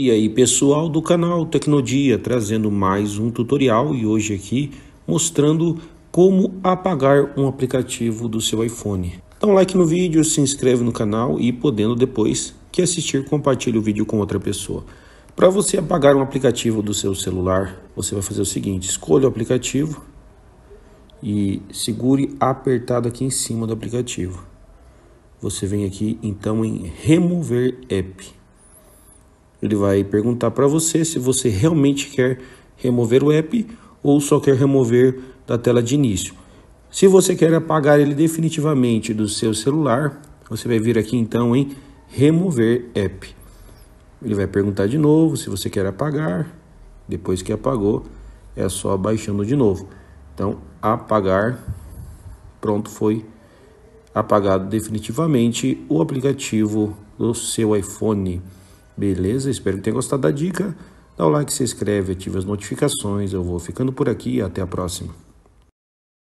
E aí pessoal do canal Tecnodia trazendo mais um tutorial e hoje aqui mostrando como apagar um aplicativo do seu iPhone. Dá um like no vídeo, se inscreve no canal e podendo depois que assistir compartilhe o vídeo com outra pessoa. Para você apagar um aplicativo do seu celular, você vai fazer o seguinte, escolha o aplicativo e segure apertado aqui em cima do aplicativo. Você vem aqui então em remover app ele vai perguntar para você se você realmente quer remover o app ou só quer remover da tela de início. Se você quer apagar ele definitivamente do seu celular, você vai vir aqui então em remover app. Ele vai perguntar de novo se você quer apagar. Depois que apagou, é só baixando de novo. Então, apagar. Pronto, foi apagado definitivamente o aplicativo do seu iPhone. Beleza? Espero que tenha gostado da dica. Dá o like, se inscreve, ativa as notificações. Eu vou ficando por aqui e até a próxima.